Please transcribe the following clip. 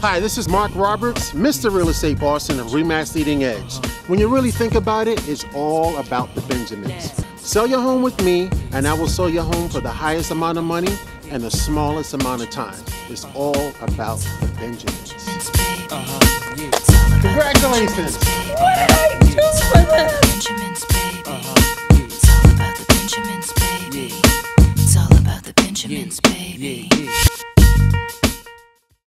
Hi, this is Mark Roberts, Mr. Real Estate Boston of Remax Leading Edge. When you really think about it, it's all about the Benjamins. Sell your home with me, and I will sell your home for the highest amount of money and the smallest amount of time. It's all about the Benjamins. Uh -huh. Congratulations! What did I do for this? Benjamins, baby. Uh-huh. It's all about the Benjamins, baby.